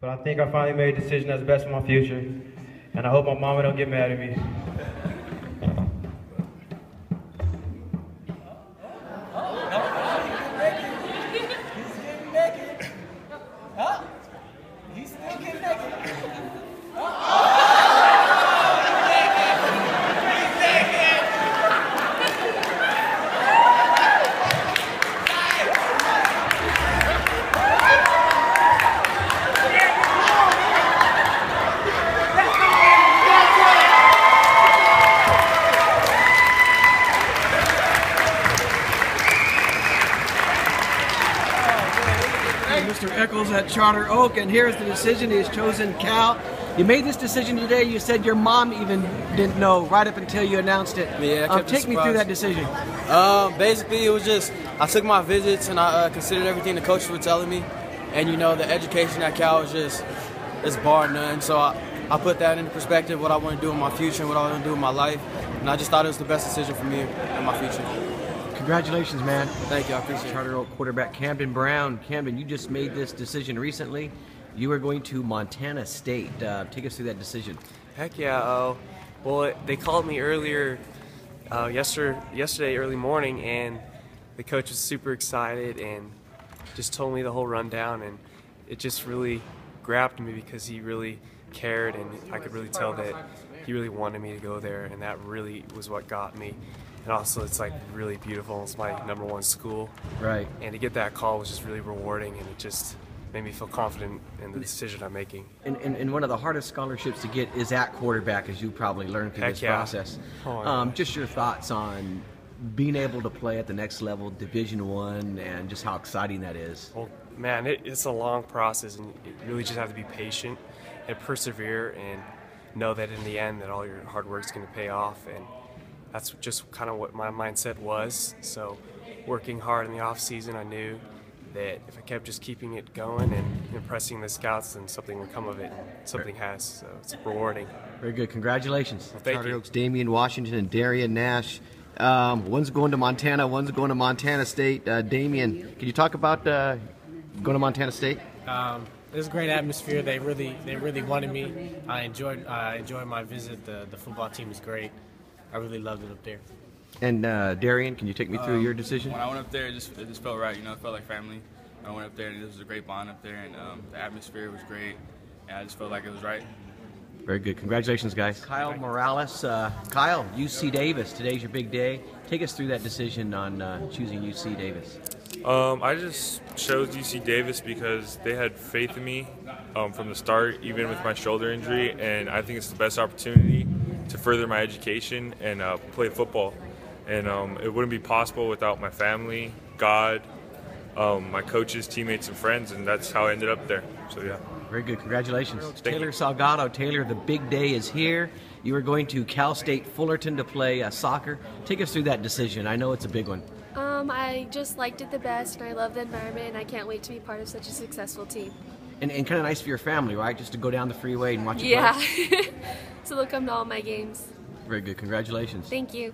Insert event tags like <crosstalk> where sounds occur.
But I think I finally made a decision that's best for my future. And I hope my mama don't get mad at me. Mr. Eccles at Charter Oak, and here's the decision. He has chosen Cal. You made this decision today. You said your mom even didn't know right up until you announced it. Yeah, um, take me through that decision. Um, basically, it was just I took my visits and I uh, considered everything the coaches were telling me, and you know the education at Cal is just it's bar none. So I, I put that into perspective, what I want to do in my future and what I want to do in my life, and I just thought it was the best decision for me in my future. Congratulations, man. Thank you, I appreciate. Charter Oak quarterback Camden Brown. Camden, you just made this decision recently. You are going to Montana State. Uh, take us through that decision. Heck yeah. Uh, well, they called me earlier, uh, yesterday, yesterday early morning, and the coach was super excited and just told me the whole rundown, and it just really grabbed me because he really cared, and I could really tell that he really wanted me to go there, and that really was what got me. And also, it's like really beautiful. It's my number one school, Right. and to get that call was just really rewarding, and it just made me feel confident in the decision I'm making. And, and, and one of the hardest scholarships to get is at quarterback, as you probably learned through Heck this yeah. process. Oh, um, just your thoughts on being able to play at the next level, Division One, and just how exciting that is. Well, man, it, it's a long process, and you really just have to be patient and persevere, and know that in the end, that all your hard work is going to pay off, and that's just kind of what my mindset was. So, working hard in the off season, I knew that if I kept just keeping it going and impressing the scouts, then something would come of it. And something has, so it's rewarding. Very good. Congratulations. Well, thank Charter you. Oaks, Damian Washington and Darian Nash. Um, one's going to Montana, one's going to Montana State. Uh, Damian, can you talk about uh, going to Montana State? Um, it was a great atmosphere. They really, they really wanted me. I enjoyed, I enjoyed my visit. The the football team is great. I really loved it up there. And uh, Darian, can you take me through your decision? When I went up there, it just it just felt right. You know, it felt like family. I went up there, and it was a great bond up there, and um, the atmosphere was great, and I just felt like it was right. Very good. Congratulations, guys. Kyle Morales. Uh, Kyle, UC Davis. Today's your big day. Take us through that decision on uh, choosing UC Davis. Um, I just chose UC Davis because they had faith in me um, from the start, even with my shoulder injury, and I think it's the best opportunity to further my education and uh, play football. And um, it wouldn't be possible without my family, God, um, my coaches, teammates, and friends, and that's how I ended up there. So yeah. Very good. Congratulations. Thank Taylor you. Salgado. Taylor, the big day is here. You are going to Cal State Fullerton to play uh, soccer. Take us through that decision. I know it's a big one. Um, I just liked it the best, and I love the environment, and I can't wait to be part of such a successful team. And, and kind of nice for your family, right? Just to go down the freeway and watch it Yeah. <laughs> so they'll come to all my games. Very good. Congratulations. Thank you.